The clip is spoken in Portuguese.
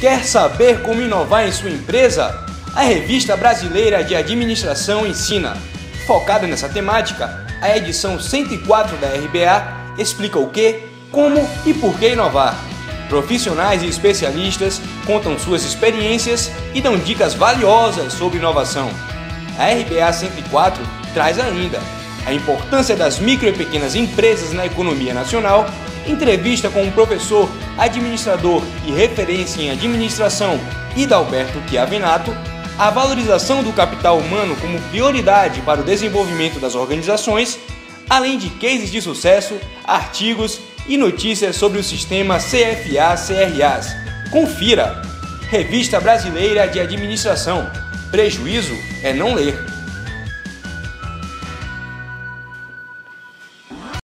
Quer saber como inovar em sua empresa? A Revista Brasileira de Administração ensina. Focada nessa temática, a edição 104 da RBA explica o que, como e por que inovar. Profissionais e especialistas contam suas experiências e dão dicas valiosas sobre inovação. A RBA 104 traz ainda a importância das micro e pequenas empresas na economia nacional entrevista com o professor, administrador e referência em administração Hidalberto Chiavenato, a valorização do capital humano como prioridade para o desenvolvimento das organizações, além de cases de sucesso, artigos e notícias sobre o sistema CFA-CRAs. Confira! Revista Brasileira de Administração. Prejuízo é não ler.